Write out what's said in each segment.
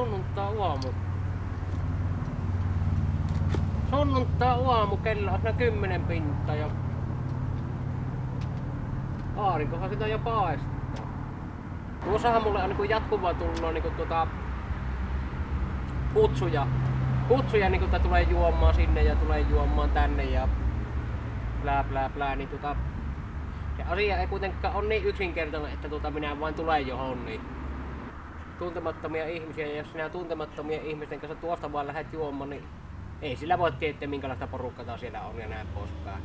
sunnuntaa aamu. Sunnuntaa aamu, kello on siinä kymmenen pinta ja aurinkohan sitä jo paistaa. Tuossahan mulle on niin jatkuva tullut niin tuota, kutsuja. Kutsuja niin kuin, tulee juomaan sinne ja tulee juomaan tänne ja blää blää blää. Niin tuota, se asia ei kuitenkaan ole niin yksinkertainen, että tuota, minä vain tulen johon. Niin tuntemattomia ihmisiä ja jos sinä tuntemattomia ihmisten kanssa tuosta vaan lähdet juomaan, niin ei sillä voi tietää minkälaista porukkaa siellä on ja näin poispäin.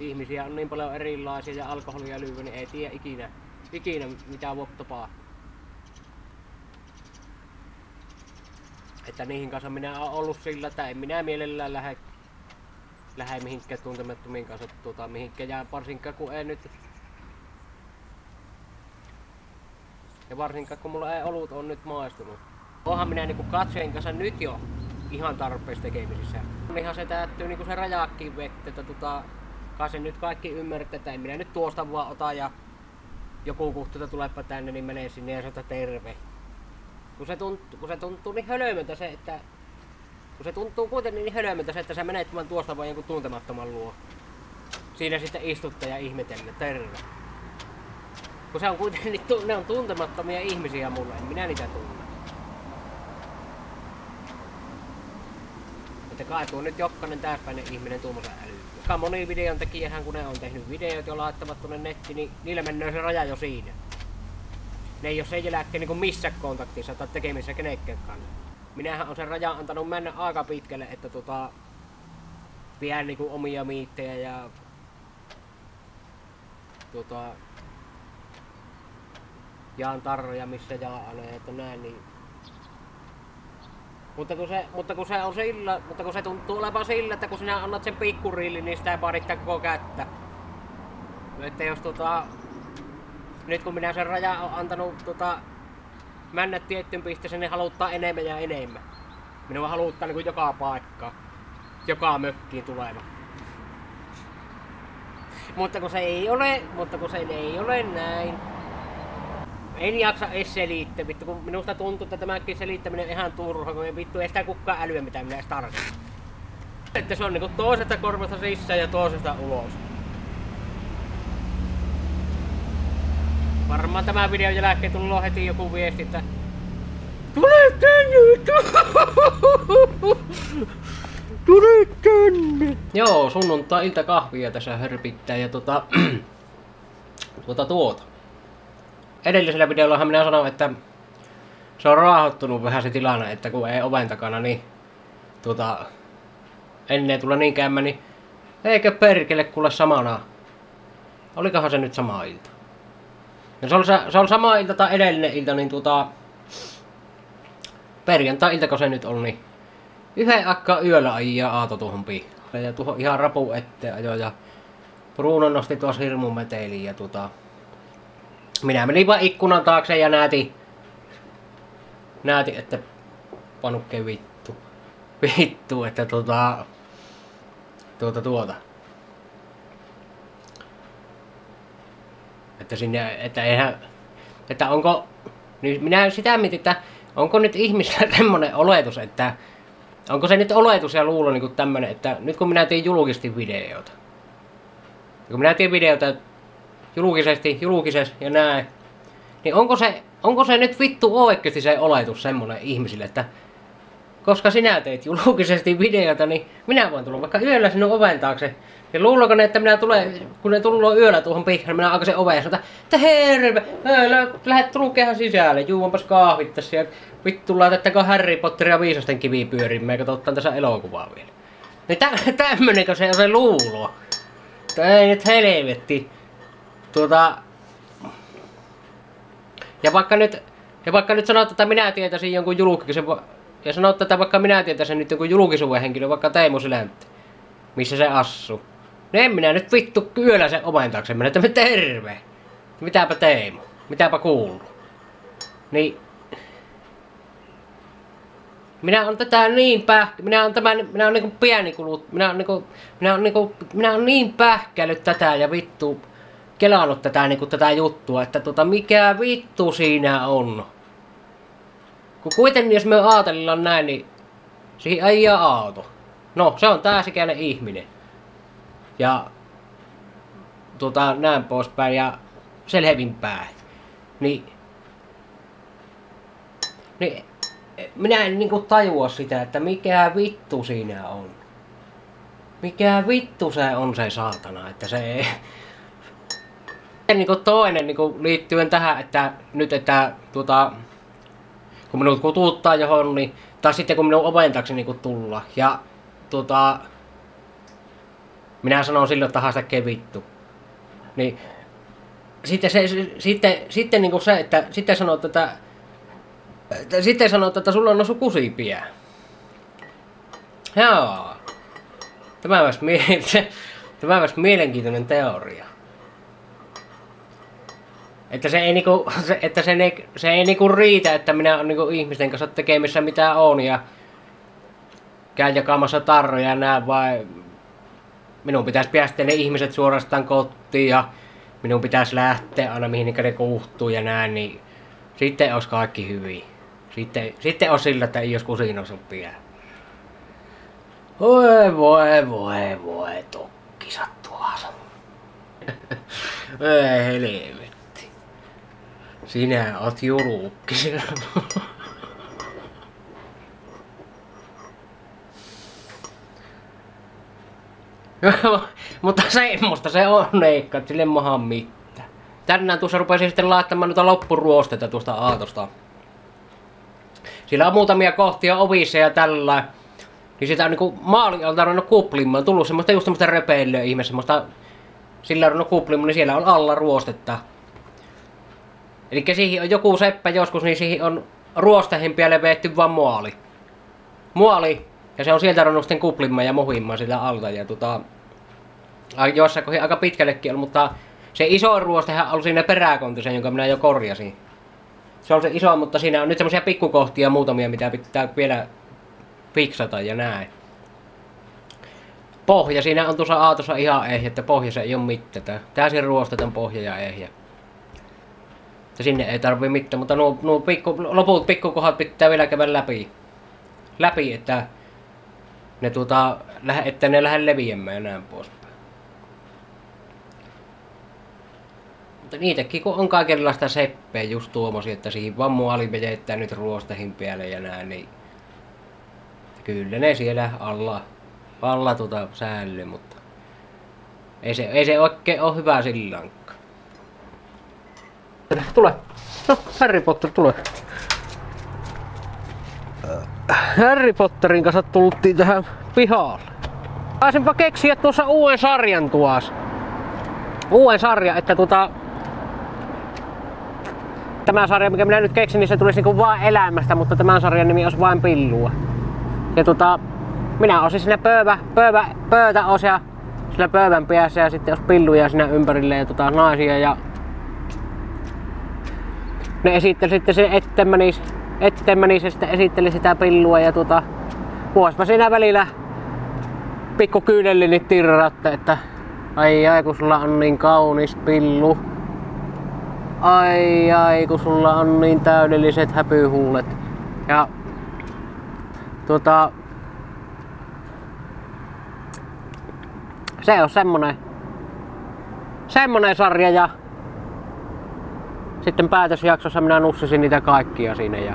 Ihmisiä on niin paljon erilaisia ja alkoholia lyy, niin ei tiedä ikinä, ikinä mitä voi tapahtua. Että niihin kanssa minä olen ollut sillä, että en minä mielellään lähde, lähde mihinkään tuntemattomiin kanssa tuota, mihinkään ja varsinkaan kun ei nyt ja varsinkaan kun mulla ei ollut on nyt maistunut. Onhan minä niinku katsojen kanssa nyt jo ihan tarpeeksi tekemisissä. Ihan se täyttyy niinku se rajaakin vettä, että tota, kai se nyt kaikki ymmärtää, että en minä nyt tuosta vaan ota ja joku kuhtuta tulepa tänne, niin menee sinne ja sanoo terve. Kun se, tuntuu, kun se tuntuu niin hölmöltä se, että kun se tuntuu kuitenkin niin hölmöltä se, että sä menet vaan tuosta vaan jonkun tuntemattoman luo. Siinä sitten istutta ja ihmetellä, terve. Kun se on kuitenkin, ne on tuntemattomia ihmisiä mulle, en minä niitä tunne. Että kai tuo nyt jokainen täyspäinen ihminen tuommoisen älyy. Joka moni videon tekijähän kun ne on tehnyt videot ja laittavat tuonne nettiin, niin niillä menee se raja jo siinä. Ne ei ole sen jälkeen niin missä kontaktissa tai tekemissä kenenkään kanssa. Minähän on sen rajan antanut mennä aika pitkälle, että tota, vien niin omia miittejä ja tota, jaan tarroja missä jaan että näin niin mutta kun, se, mutta kun se on sillä, mutta kun se tuntuu olevan sillä, että kun sinä annat sen pikkurillin, niin sitä ei koko kättä. Että jos tota, nyt kun minä sen rajan on antanut tota, mennä tiettyyn pisteeseen, niin haluttaa enemmän ja enemmän. Minua haluttaa niin kuin joka paikka, joka mökkiin tuleva. Mutta kun se ei ole, mutta kun se ei ole näin, en jaksa edes selittää, vittu, kun minusta tuntuu, että tämäkin selittäminen on ihan turha, kun vittu ei sitä kukaan älyä, mitä minä edes tarvitsen. Että se on niinku toisesta korvasta sisään ja toisesta ulos. Varmaan tämän videon jälkeen tullut heti joku viesti, että Tule tänne! Tule tänne! Joo, sunnuntai ilta kahvia tässä hörpittää ja tota... tuota tuota edellisellä videollahan minä sanoin, että se on raahottunut vähän se tilanne, että kun ei oven takana, niin tuota, ennen tulla niin kämmä, niin eikö perkele kuule samana. Olikohan se nyt sama ilta? Ja se oli, se, oli sama ilta tai edellinen ilta, niin tuota, perjantai-ilta, kun se nyt on, niin yhden akka yöllä ajia Aato tuohon pihalle. Ja tuohon ihan rapu eteen ajo ja Bruno nosti tuossa hirmun meteliin ja tuota, minä menin vaan ikkunan taakse ja näytin, näytin että panukke vittu. Vittu, että tuota, tuota tuota. Että sinne, että eihän, että onko, niin minä sitä mietin, että onko nyt ihmisellä tämmönen oletus, että onko se nyt oletus ja luulo niin tämmönen, että nyt kun minä teen julkisesti videoita, kun minä teen videoita julkisesti, julkisesti ja näin. Niin onko se, onko se nyt vittu oikeasti se oletus semmonen ihmisille, että koska sinä teet julkisesti videota, niin minä voin tulla vaikka yöllä sinun oven taakse. Ja luuloako ne, että minä tulen, kun ne tulee yöllä tuohon niin minä aikaisen oven ja sanon, että herve, lähdet tulkehan sisälle, juompas kahvit tässä ja vittu laitettako Harry Potter ja viisasten kivi pyörimään, katsotaan tässä elokuvaa vielä. Niin tä, tämmönenkö se on se luulo? Ei nyt helvetti. Tuota... Ja vaikka nyt, ja vaikka nyt sanot, että minä tietäisin jonkun julkisen, ja sanot, että vaikka minä tietäisin nyt jonkun julkisuuden henkilön, vaikka Teemu Siläntti, missä se asuu. No en minä nyt vittu kyllä sen oman taakse mennä, että terve. Mitäpä Teemu? Mitäpä kuuluu? Niin minä on tätä niin pähkä, minä on tämän, minä on niinku pieni kulut, minä on niinku, minä on niinku, minä on niin pähkäillyt tätä ja vittu kelannut tätä, niin kuin, tätä juttua, että tota, mikä vittu siinä on. kun kuitenkin jos me ajatellaan näin, niin siihen ajaa auto. No, se on tää sikäinen ihminen. Ja tota, näin poispäin ja selvin päin. Niin, niin minä en niinku tajua sitä, että mikä vittu siinä on. Mikä vittu se on se saatana, että se ei... Niinku toinen niinku liittyen tähän, että nyt että tuota, kun minut kututtaa johon, niin, tai sitten kun minun oventaksi niinku tulla. Ja tuota, minä sanon silloin, että haasta vittu. Niin sitten, se, sitten, sitten niin kuin se, että sitten sanoo, että, että sitten sanoo, että sulla on noussut kusipiä. Joo. Tämä olisi, tämä olisi mielenkiintoinen teoria. Että se ei, niinku, se, että se, ne, se ei niinku riitä, että minä olen niinku ihmisten kanssa tekemissä mitä on ja käyn jakamassa tarroja ja näin, vai minun pitäisi päästä ne ihmiset suorastaan kotiin ja minun pitäisi lähteä aina mihin ne kuhtuu ja näin, niin sitten olisi kaikki hyvin. Sitten, sitten on sillä, että ei jos kusina sopia. Voi voi voi voi tokkisat tuossa. Ei helvetti. Sinä oot julukki Mutta semmoista se on Neikka, sille mahan mitään. Tänään tuossa rupesin sitten laittamaan noita loppuruostetta tuosta aatosta. Sillä on muutamia kohtia ovissa ja tällä. Niin sitä on niinku maali on tarvinnut kuplimaan. Tullut semmoista just semmoista repeilyä ihme, semmoista sillä on kuplimaan, niin siellä on alla ruostetta. Eli siihen on joku seppä joskus, niin siihen on ruostehin päälle veetty vaan muoli. Muoli, ja se on sieltä ruvennut sitten ja mohimaan sitä alta. Ja tota, jossain kohdin aika pitkällekin ollut, mutta se iso ruostehan oli siinä peräkontisen, jonka minä jo korjasin. Se on se iso, mutta siinä on nyt semmoisia pikkukohtia muutamia, mitä pitää vielä fiksata ja näin. Pohja, siinä on tuossa aatossa ihan ehjä, että pohjassa ei ole mitään. Täysin ruostetaan pohja ja ehjä. Ja sinne ei tarvii mitään, mutta nuo, nuo pikku, loput pikkukohat pitää vielä käydä läpi. Läpi, että ne, tuota, että ne lähde leviämään ja näin poispäin. Mutta niitäkin kun on kaikenlaista seppeä just tuommoisia, että siihen vaan muali vejettää nyt ruostehin päälle ja näin, niin kyllä ne siellä alla, alla tuota säälly, mutta ei se, ei se oikein ole hyvä sillä Tule. No, Harry Potter, tule. Harry Potterin kanssa tultiin tähän pihalle. Taisinpa keksiä tuossa uuden sarjan tuossa. Uuden sarja, että tota... Tämä sarja, mikä minä nyt keksin, niin se tulisi niinku vaan elämästä, mutta tämän sarjan nimi olisi vain pillua. Ja tota, minä olisin sinne pöydä, pöydä, pöytäosia sillä pöydän päässä ja sitten olisi pilluja siinä ympärille ja tota, naisia ja ne esitteli sitten sen se sitten esitteli sitä pillua ja tuota, vuospa siinä välillä pikku kyynellini tirratte, että ai ai kun sulla on niin kaunis pillu. Ai ai kun sulla on niin täydelliset häpyhuulet. Ja tuota, se on semmonen, semmonen sarja ja sitten päätösjaksossa minä nussisin niitä kaikkia siinä ja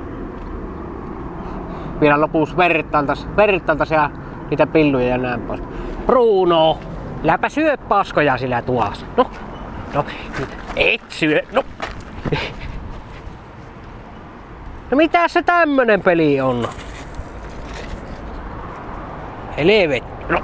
vielä lopussa verrittantas, verrittantas ja niitä pilluja ja näin pois. Bruno, läpä syö paskoja sillä tuossa. No, no, et syö, no. No mitä se tämmönen peli on? Helvet, no.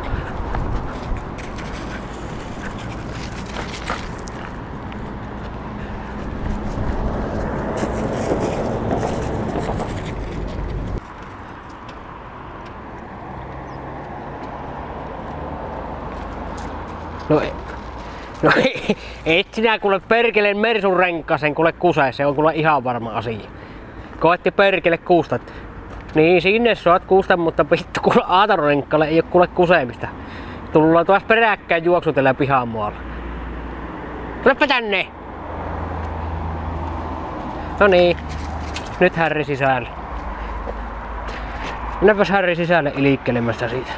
No, no et sinä kuule perkeleen Mersun renkkasen kuule kuse, se on kuule ihan varma asia. Koetti perkele kuustat. Niin sinne saat kuusta, mutta vittu kuule aatarorenkkalle ei oo kuule kuseemista. Tullaan taas peräkkäin juoksutella pihan muualla. Tulepä tänne! No niin, nyt härri sisällä. Mennäänpäs Harri sisälle ilikkelemästä siitä.